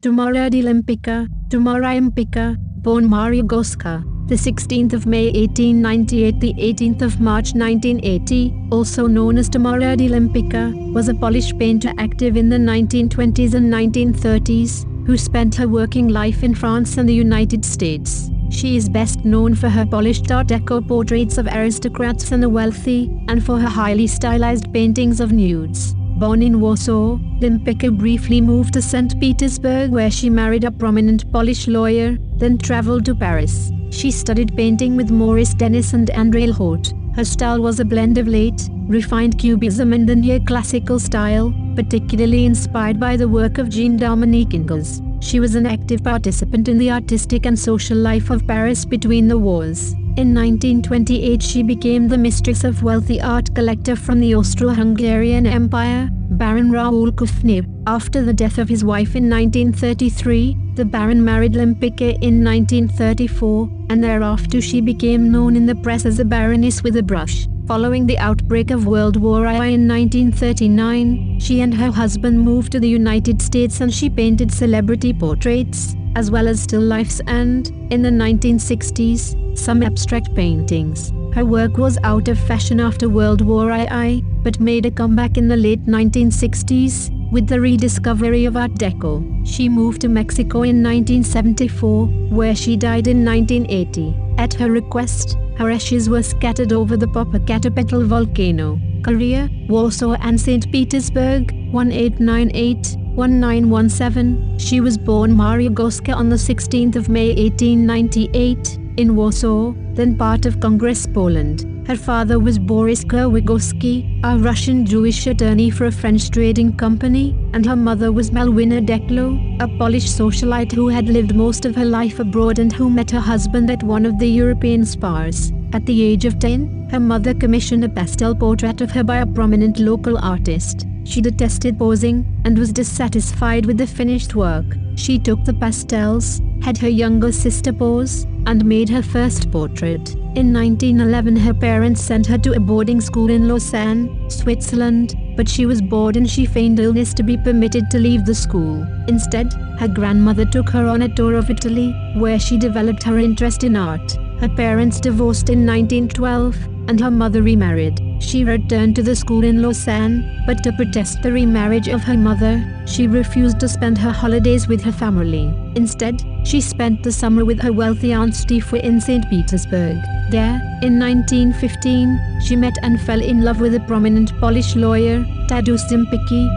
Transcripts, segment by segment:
Tamara de Lempicka, Tamara Łempicka, born Maria Górska, the 16th of May 1898 the 18th of March 1980, also known as Tamara de Lempicka, was a Polish painter active in the 1920s and 1930s, who spent her working life in France and the United States. She is best known for her polished Art Deco portraits of aristocrats and the wealthy, and for her highly stylized paintings of nudes. Born in Warsaw, Lempicka briefly moved to St. Petersburg where she married a prominent Polish lawyer, then traveled to Paris. She studied painting with Maurice Denis and André Lhote. Her style was a blend of late, refined cubism and the neoclassical style, particularly inspired by the work of Jean-Dominique Ingres. She was an active participant in the artistic and social life of Paris between the wars. In 1928 she became the mistress of wealthy art collector from the Austro-Hungarian Empire, Baron Raoul Kuffner. After the death of his wife in 1933, the Baron married Lempicka in 1934, and thereafter she became known in the press as a Baroness with a brush. Following the outbreak of World War I in 1939, she and her husband moved to the United States and she painted celebrity portraits, as well as still lifes and, in the 1960s, some abstract paintings. Her work was out of fashion after World War II, but made a comeback in the late 1960s with the rediscovery of Art Deco. She moved to Mexico in 1974, where she died in 1980. At her request, her ashes were scattered over the Popocatépetl volcano. Korea, Warsaw and St. Petersburg, 1898 1917. She was born Maria Górska on the 16th of May 1898 in Warsaw, then part of Congress Poland. Her father was Boris Gurwik-Górski, a Russian Jewish attorney for a French trading company, and her mother was Malwina Dekler, a Polish socialite who had lived most of her life abroad and who met her husband at one of the European spas. At the age of 10, her mother commissioned a pastel portrait of her by a prominent local artist. She detested posing and was dissatisfied with the finished work. She took the pastels, had her younger sister pose, and made her first portrait. In 1911 her parents sent her to a boarding school in Lausanne, Switzerland, but she was bored and she feigned illness to be permitted to leave the school. Instead, her grandmother took her on a tour of Italy, where she developed her interest in art. Her parents divorced in 1912, and her mother remarried. She returned to the school in Lausanne, but to protest the remarriage of her mother, she refused to spend her holidays with her family. Instead, she spent the summer with her wealthy aunt Steffa in St. Petersburg. There, in 1915, she met and fell in love with a prominent Polish lawyer, Tadeusz Łempicki,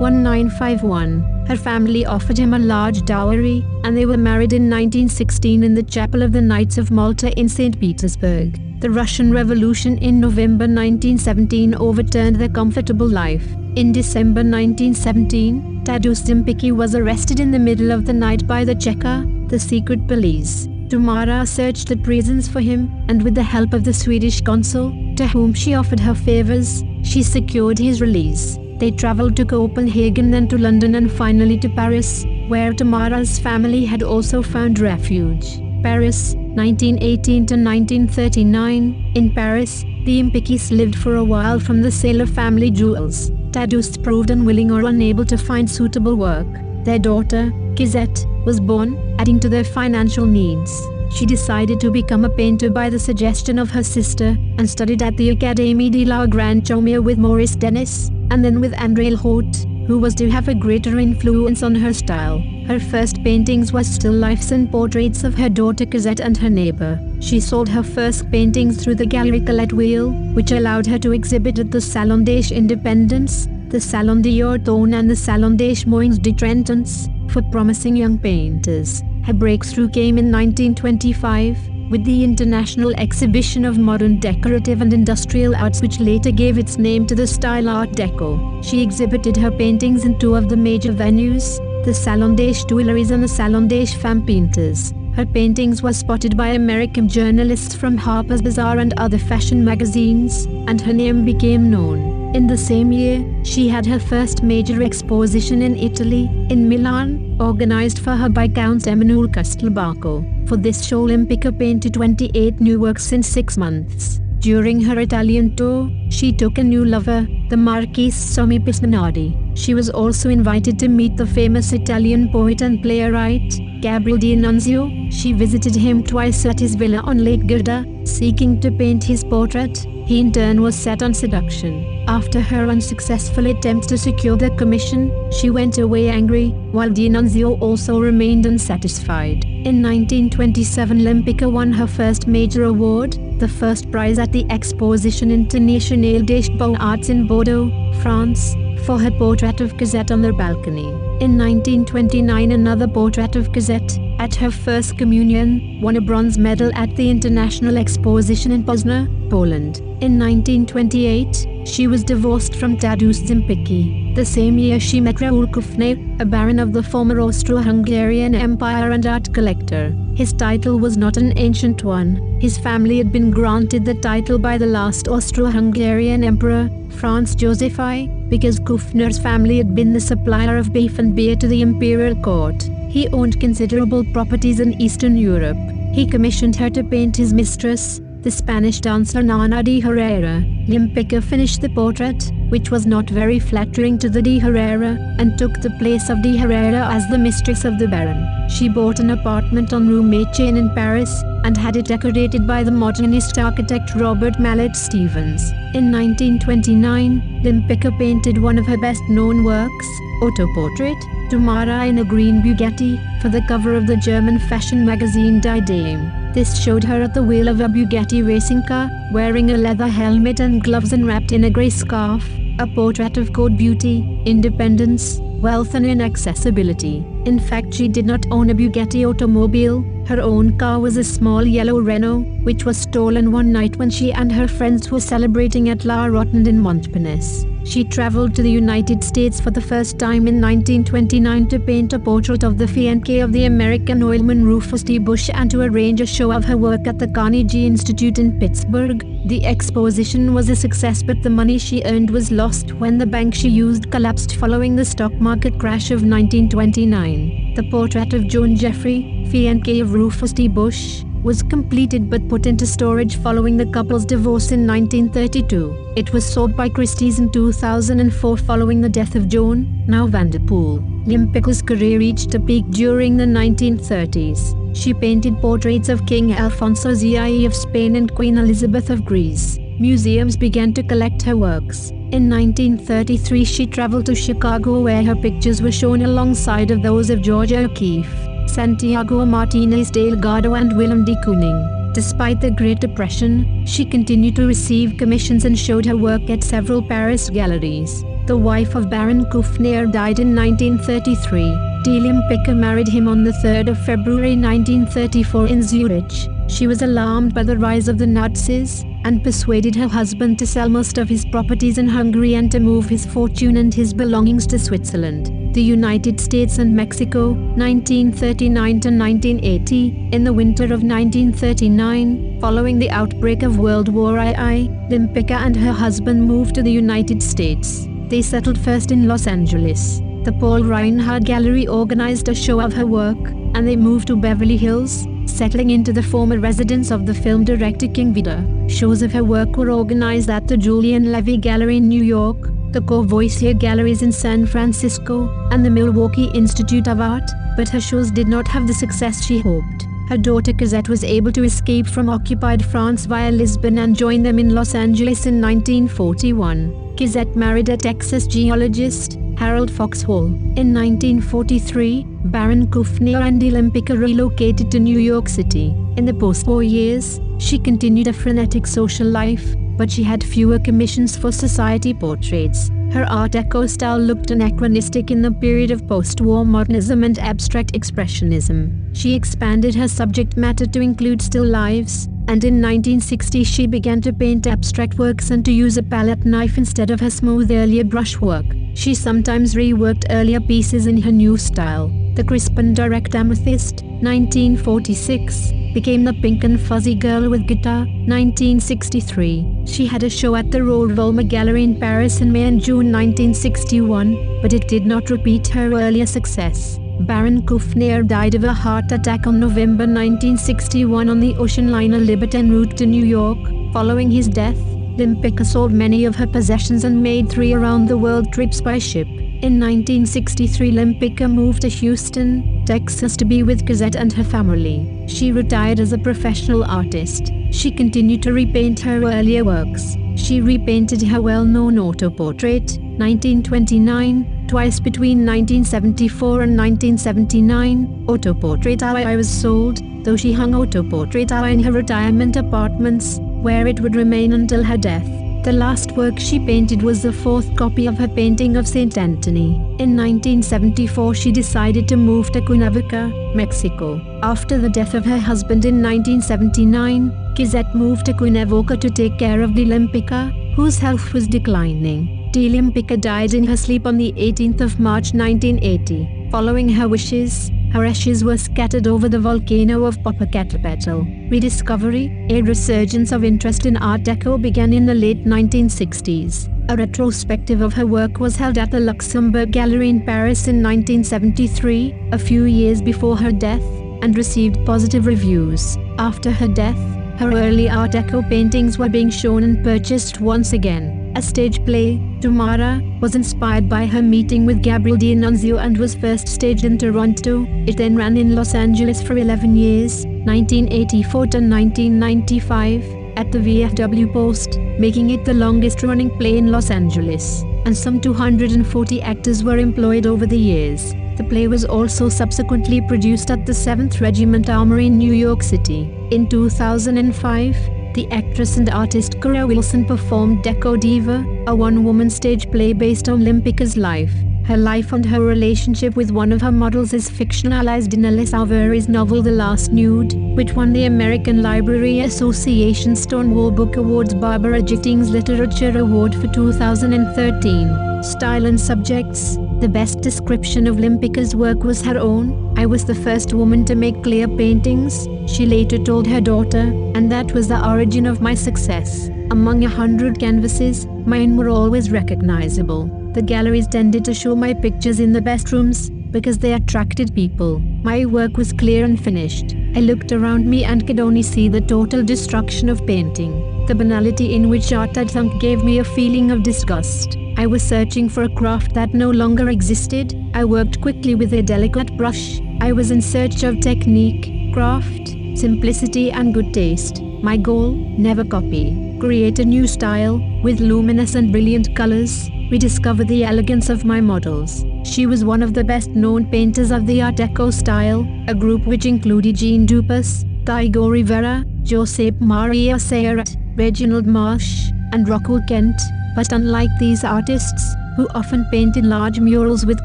1888-1951. Her family offered him a large dowry, and they were married in 1916 in the chapel of the Knights of Malta in St. Petersburg. The Russian Revolution in November 1917 overturned their comfortable life. In December 1917, Tadeusz Łempicki was arrested in the middle of the night by the Cheka, the secret police. Tamara searched the prisons for him, and with the help of the Swedish consul, to whom she offered her favors, she secured his release. They traveled to Copenhagen then to London and finally to Paris, where Tamara's family had also found refuge. Paris, 1918 to 1939. In Paris, the Łempickis lived for a while from the sale of family jewels. Tadeusz proved unwilling or unable to find suitable work. Their daughter, Kizette, was born, adding to their financial needs. She decided to become a painter by the suggestion of her sister, and studied at the Académie de la Grande Chaumière with Maurice Denis, and then with André Lhote, who was to have a greater influence on her style. Her first paintings were still lifes and portraits of her daughter Kizette and her neighbor. She sold her first paintings through the Gallery Colette-Weil, which allowed her to exhibit at the Salon des Independents, the Salon d'Automne and the Salon des moins de trente ans, for promising young painters. Her breakthrough came in 1925 with the International Exhibition of Modern Decorative and Industrial Arts which later gave its name to the style Art Deco. She exhibited her paintings in two of the major venues, the Salon des Tuileries and the Salon des Femmes Peintres. Her paintings were spotted by American journalists from Harper's Bazaar and other fashion magazines, and her name became known. In the same year, she had her first major exposition in Italy, in Milan, organized for her by Count Emanuele Castelbarco. For this show Lempicka painted 28 new works in six months. During her Italian tour, she took a new lover, the Marquis Sommi Picenardi. She was also invited to meet the famous Italian poet and playwright, Gabriele D'Annunzio. She visited him twice at his villa on Lake Garda, seeking to paint his portrait. He in turn was set on seduction. After her unsuccessful attempt to secure the commission, she went away angry, while D'Annunzio also remained unsatisfied. In 1927 Lempicka won her first major award, the first prize at the Exposition Internationale des Beaux-Arts in Bordeaux, France, for her portrait of Kizette on their balcony. In 1929 another portrait of Kizette, at her first communion, won a bronze medal at the International Exposition in Poznan, Poland. In 1928, she was divorced from Tadeusz Łempicki. The same year she met Raoul Kuffner, a baron of the former Austro-Hungarian Empire and art collector. His title was not an ancient one. His family had been granted the title by the last Austro-Hungarian emperor, Franz Joseph I, because Kuffner's family had been the supplier of beef and beer to the imperial court. He owned considerable properties in Eastern Europe. He commissioned her to paint his mistress, the Spanish dancer Nana de Herrera. Lempicka finished the portrait, which was not very flattering to the de Herrera, and took the place of de Herrera as the mistress of the Baron. She bought an apartment on Rue Méchain in Paris, and had it decorated by the modernist architect Robert Mallet Stevens. In 1929, Lempicka painted one of her best-known works, Autoportrait, Tamara in a green Bugatti, for the cover of the German fashion magazine Die Dame. This showed her at the wheel of a Bugatti racing car, wearing a leather helmet and gloves and wrapped in a grey scarf, a portrait of court beauty, independence, wealth and inaccessibility. In fact she did not own a Bugatti automobile, her own car was a small yellow Renault, which was stolen one night when she and her friends were celebrating at La Rotonde in Montparnasse. She traveled to the United States for the first time in 1929 to paint a portrait of the fiancé of the American oilman Rufus T. Bush and to arrange a show of her work at the Carnegie Institute in Pittsburgh. The exposition was a success but the money she earned was lost when the bank she used collapsed following the stock market crash of 1929. The portrait of Joan Jeffrey, fiancé of Rufus T. Bush, was completed but put into storage following the couple's divorce in 1932. It was sold by Christie's in 2004 following the death of Joan, now Vanderpool. Lempicka's career reached a peak during the 1930s. She painted portraits of King Alfonso XI of Spain and Queen Elizabeth of Greece. Museums began to collect her works. In 1933 she traveled to Chicago where her pictures were shown alongside of those of Georgia O'Keeffe. Santiago Martinez Delgado and Willem de Kooning. Despite the Great Depression, she continued to receive commissions and showed her work at several Paris galleries. The wife of Baron Kuffner died in 1933. De Picker married him on the 3rd of February 1934 in Zurich. She was alarmed by the rise of the Nazis, and persuaded her husband to sell most of his properties in Hungary and to move his fortune and his belongings to Switzerland the United States and Mexico, 1939 to 1980. In the winter of 1939, following the outbreak of World War II, Lempicka and her husband moved to the United States. They settled first in Los Angeles. The Paul Reinhardt Gallery organized a show of her work, and they moved to Beverly Hills, settling into the former residence of the film director King Vidor. Shows of her work were organized at the Julian Levy Gallery in New York, the Courvoisier Galleries in San Francisco, and the Milwaukee Institute of Art, but her shows did not have the success she hoped. Her daughter Kizette was able to escape from occupied France via Lisbon and join them in Los Angeles in 1941. Kizette married a Texas geologist, Harold Foxhall. In 1943, Baron Kuffner and Lempicka relocated to New York City. In the post-war years, she continued a frenetic social life, but she had fewer commissions for society portraits. Her Art Deco style looked anachronistic in the period of post-war modernism and abstract expressionism. She expanded her subject matter to include still lives, and in 1960 she began to paint abstract works and to use a palette knife instead of her smooth earlier brushwork. She sometimes reworked earlier pieces in her new style. The crisp and direct amethyst, 1946, became the Pink and Fuzzy Girl with Guitar, 1963. She had a show at the Raoul Volmer Gallery in Paris in May and June 1961, but it did not repeat her earlier success. Baron Kuffner died of a heart attack on November 1961 on the ocean liner Liberty en route to New York. Following his death, Lempicka sold many of her possessions and made three around the world trips by ship. In 1963 Lempicka moved to Houston, Texas to be with Kizette and her family. She retired as a professional artist. She continued to repaint her earlier works. She repainted her well-known autoportrait, 1929, twice between 1974 and 1979. Autoportrait I was sold, though she hung autoportrait I in her retirement apartments, where it would remain until her death. The last work she painted was the fourth copy of her painting of St. Anthony. In 1974 she decided to move to Cuernavaca, Mexico. After the death of her husband in 1979, Kizette moved to Cuernavaca to take care of Lempicka, whose health was declining. Lempicka died in her sleep on the 18th of March 1980. Following her wishes, her ashes were scattered over the volcano of Popocatépetl. Rediscovery, a resurgence of interest in Art Deco began in the late 1960s. A retrospective of her work was held at the Luxembourg Gallery in Paris in 1973, a few years before her death, and received positive reviews. After her death, her early Art Deco paintings were being shown and purchased once again. A stage play, Tamara, was inspired by her meeting with Gabriel D'Annunzio and was first staged in Toronto. It then ran in Los Angeles for 11 years, 1984 to 1995, at the VFW Post, making it the longest running play in Los Angeles, and some 240 actors were employed over the years. The play was also subsequently produced at the 7th Regiment Armory in New York City. In 2005, the actress and artist Cora Wilson performed Deco Diva, a one-woman stage play based on Lempicka's life. Her life and her relationship with one of her models is fictionalized in Ellis Avery's novel The Last Nude, which won the American Library Association Stonewall Book Awards Barbara Gittings Literature Award for 2013. Style and subjects The best description of Lempicka's work was her own. I was the first woman to make clear paintings, she later told her daughter, and that was the origin of my success. Among a hundred canvases, mine were always recognizable. The galleries tended to show my pictures in the best rooms because they attracted people. My work was clear and finished. I looked around me and could only see the total destruction of painting. The banality in which art had sunk gave me a feeling of disgust. I was searching for a craft that no longer existed. I worked quickly with a delicate brush. I was in search of technique, craft, simplicity and good taste. My goal, never copy. Create a new style, with luminous and brilliant colors, rediscover the elegance of my models. She was one of the best known painters of the Art Deco style, a group which included Jean Dupas, Diego Rivera, Josep Maria Sert, Reginald Marsh, and Rockwell Kent. But unlike these artists, who often painted large murals with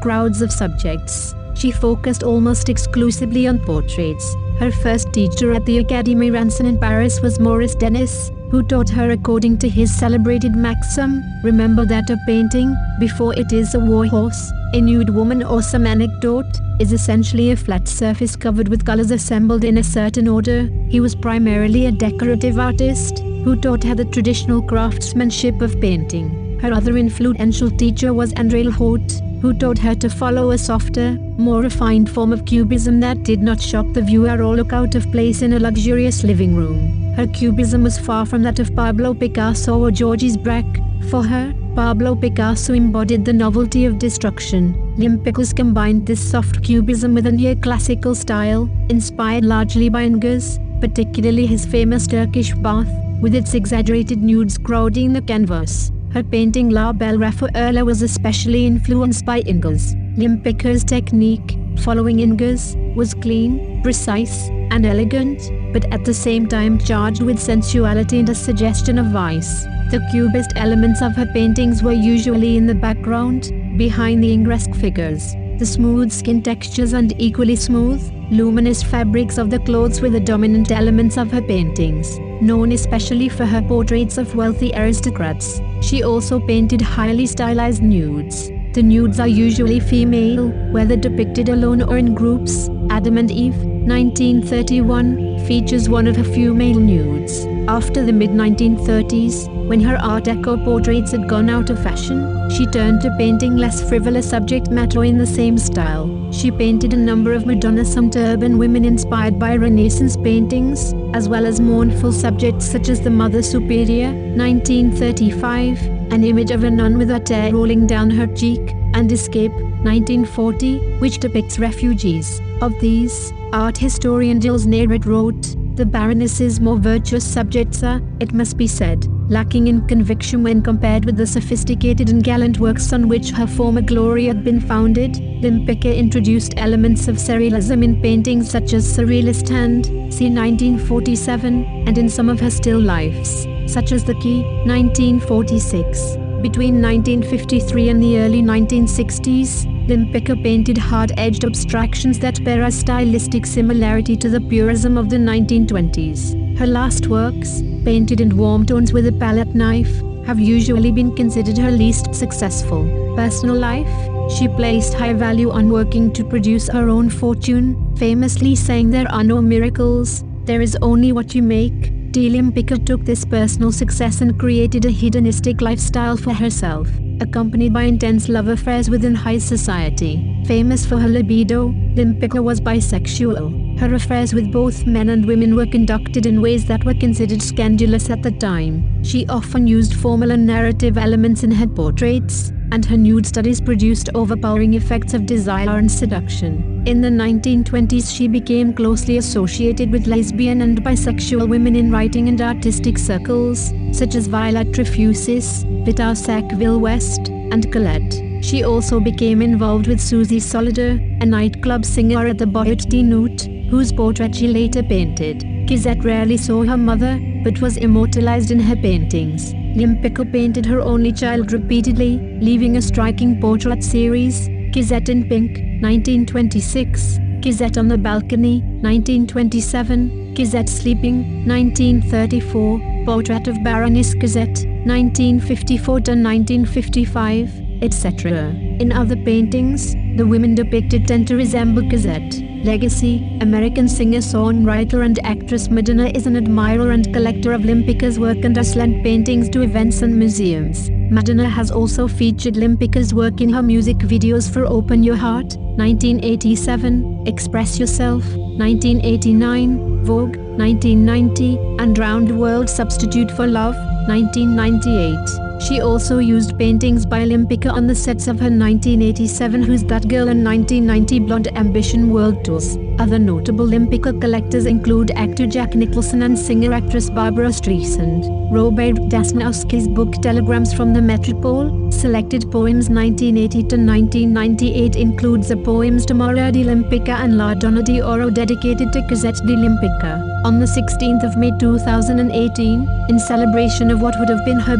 crowds of subjects, she focused almost exclusively on portraits. Her first teacher at the Académie Ranson in Paris was Maurice Denis, who taught her according to his celebrated maxim, remember that a painting, before it is a war horse, a nude woman or some anecdote, is essentially a flat surface covered with colors assembled in a certain order. He was primarily a decorative artist, who taught her the traditional craftsmanship of painting. Her other influential teacher was André Lhote, who taught her to follow a softer, more refined form of cubism that did not shock the viewer or look out of place in a luxurious living room. Her cubism was far from that of Pablo Picasso or Georges Braque. For her, Pablo Picasso embodied the novelty of destruction. Lempicka combined this soft cubism with a neoclassical style, inspired largely by Ingres, particularly his famous Turkish bath, with its exaggerated nudes crowding the canvas. Her painting La Belle Raffaella was especially influenced by Ingres. Lempicka's technique, following Ingres, was clean, precise, and elegant, but at the same time charged with sensuality and a suggestion of vice. The cubist elements of her paintings were usually in the background, behind the Ingresque figures. The smooth skin textures and equally smooth, luminous fabrics of the clothes were the dominant elements of her paintings, known especially for her portraits of wealthy aristocrats. She also painted highly stylized nudes. The nudes are usually female, whether depicted alone or in groups. Adam and Eve, 1931, features one of her few male nudes. After the mid 1930s, when her Art Deco portraits had gone out of fashion, she turned to painting less frivolous subject matter in the same style. She painted a number of Madonna some urban women inspired by Renaissance paintings, as well as mournful subjects such as the Mother Superior, 1935, an image of a nun with a tear rolling down her cheek, and Escape, 1940, which depicts refugees. Of these, art historian Gilles Néret wrote, the Baroness's more virtuous subjects are, it must be said, lacking in conviction when compared with the sophisticated and gallant works on which her former glory had been founded. Lempicka introduced elements of surrealism in paintings such as Surrealist Hand, c. 1947, and in some of her still lifes, such as The Key, 1946. Between 1953 and the early 1960s, Lempicka painted hard-edged abstractions that bear a stylistic similarity to the purism of the 1920s. Her last works, painted in warm tones with a palette knife, have usually been considered her least successful. Personal life She placed high value on working to produce her own fortune, famously saying there are no miracles, there is only what you make. D. Lempicka took this personal success and created a hedonistic lifestyle for herself, accompanied by intense love affairs within high society. Famous for her libido, Lempicka was bisexual. Her affairs with both men and women were conducted in ways that were considered scandalous at the time. She often used formal and narrative elements in her portraits, and her nude studies produced overpowering effects of desire and seduction. In the 1920s she became closely associated with lesbian and bisexual women in writing and artistic circles, such as Violet Trefusis, Vita Sackville West, and Colette. She also became involved with Suzy Solidor, a nightclub singer at the Boîte de Nuit, whose portrait she later painted. Kizette rarely saw her mother, but was immortalized in her paintings. Lempicka painted her only child repeatedly, leaving a striking portrait series, Kizette in Pink, 1926, Kizette on the Balcony, 1927, Kizette Sleeping, 1934, Portrait of Baroness Kizette, 1954 to 1955, etc. In other paintings, the women depicted tend to resemble Kizette. Legacy American singer songwriter and actress Madonna is an admirer and collector of Lempicka's work and has lent paintings to events and museums. Madonna has also featured Lempicka's work in her music videos for Open Your Heart, 1987, Express Yourself, 1989, Vogue, 1990, and Drowned World Substitute for Love, 1998. She also used paintings by Lempicka on the sets of her 1987 Who's That Girl and 1990 Blonde Ambition World Tours. Other notable Lempicka collectors include actor Jack Nicholson and singer-actress Barbra Streisand. Robert Dassanowsky's book Telegrams from the Metropole, Selected Poems 1980 to 1998 includes the poems Tamara de Lempicka and La Donna di Oro dedicated to Kizette di Lempicka. On the 16th of May 2018, in celebration of what would have been her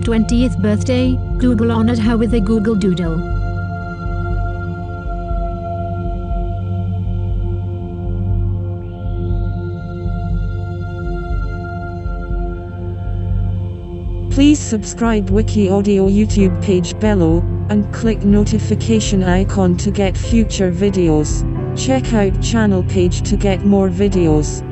120th birthday, Google honored her with a Google Doodle. Please subscribe Wiki Audio YouTube page below, and click notification icon to get future videos. Check out channel page to get more videos.